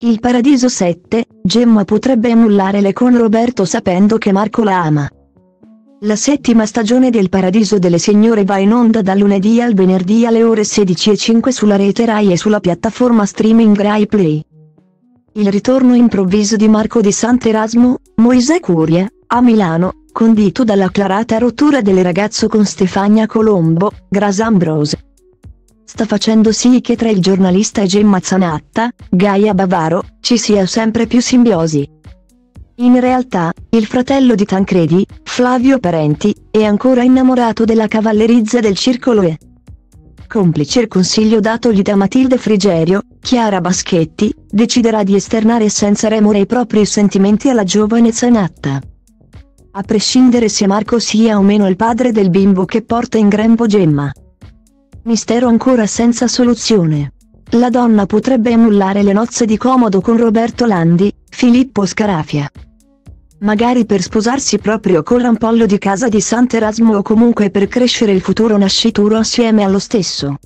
Il Paradiso 7, Gemma potrebbe annullare con Roberto sapendo che Marco la ama. La settima stagione del Paradiso delle Signore va in onda dal lunedì al venerdì alle ore 16.05 sulla rete Rai e sulla piattaforma streaming Rai Play. Il ritorno improvviso di Marco di Sant'Erasmo, Moisè Curie, a Milano, condito dall'acclarata rottura del ragazzo con Stefania Colombo, Gras Ambrose sta facendo sì che tra il giornalista e Gemma Zanatta, Gaia Bavaro, ci sia sempre più simbiosi. In realtà, il fratello di Tancredi, Flavio Parenti, è ancora innamorato della cavallerizza del circolo e complice il consiglio datogli da Matilde Frigerio, Chiara Baschetti, deciderà di esternare senza remore i propri sentimenti alla giovane Zanatta. A prescindere se Marco sia o meno il padre del bimbo che porta in grembo Gemma. Mistero ancora senza soluzione. La donna potrebbe annullare le nozze di comodo con Roberto Landi, Filippo Scarafia. Magari per sposarsi proprio con l'ampollo di casa di Sant'Erasmo o comunque per crescere il futuro nascituro assieme allo stesso.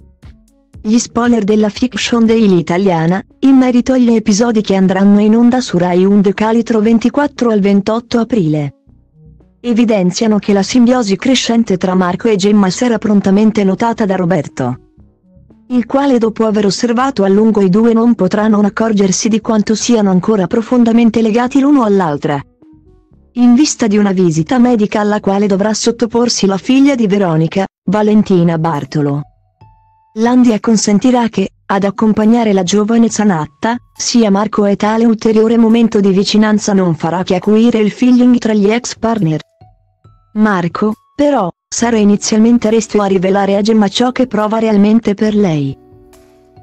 Gli spoiler della fiction daily italiana, in merito agli episodi che andranno in onda su Rai 1 Decalitro 24 al 28 aprile evidenziano che la simbiosi crescente tra Marco e Gemma sarà prontamente notata da Roberto. Il quale dopo aver osservato a lungo i due non potrà non accorgersi di quanto siano ancora profondamente legati l'uno all'altra. In vista di una visita medica alla quale dovrà sottoporsi la figlia di Veronica, Valentina Bartolo. Landia consentirà che, ad accompagnare la giovane Zanatta, sia Marco e tale ulteriore momento di vicinanza non farà che acuire il feeling tra gli ex partner. Marco, però, sarà inizialmente resto a rivelare a Gemma ciò che prova realmente per lei.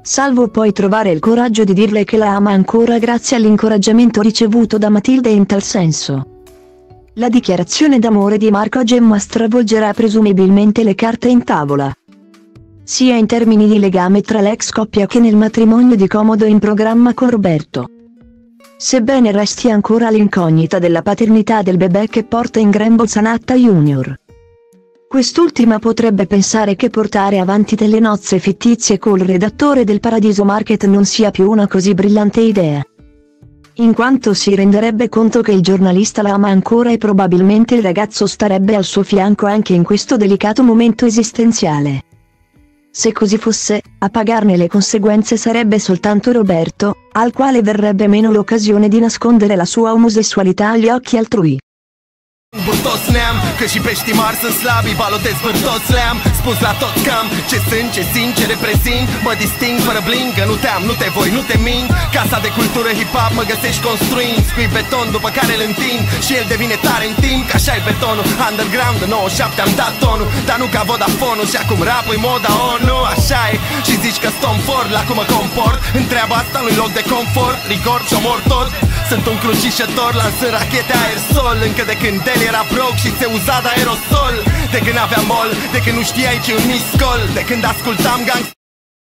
Salvo poi trovare il coraggio di dirle che la ama ancora grazie all'incoraggiamento ricevuto da Matilde in tal senso. La dichiarazione d'amore di Marco a Gemma stravolgerà presumibilmente le carte in tavola. Sia in termini di legame tra l'ex coppia che nel matrimonio di comodo in programma con Roberto. Sebbene resti ancora l'incognita della paternità del bebè che porta in grembo Zanatta Junior. Quest'ultima potrebbe pensare che portare avanti delle nozze fittizie col redattore del Paradiso Market non sia più una così brillante idea. In quanto si renderebbe conto che il giornalista la ama ancora e probabilmente il ragazzo starebbe al suo fianco anche in questo delicato momento esistenziale. Se così fosse, a pagarne le conseguenze sarebbe soltanto Roberto, al quale verrebbe meno l'occasione di nascondere la sua omosessualità agli occhi altrui. Bun toți neam, că și peștii mari sunt slabi Balotez pe toți le-am. Spus la toți cam Ce sunt, ce simt, ce reprezint. Mă disting fără bling, că nu te-am, nu te voi, nu te mint. Casa de cultură hip-hop mă găsești construind Scui beton după care îl întind. Și el devine tare în timp, ca așa e betonul. Underground de 97 am dat tonul. Dar nu ca Vodafone și acum rapul moda ONU Așa e, și zici că stom for la cum mă comport. Întreaba asta nu loc de confort Rigor și omor tot Sunt un crucișător, lansând rachete aerosol Încă de când el era broc și se uza de aerosol. De când aveam mol, de când nu știai ce un miscol. De când ascultam gang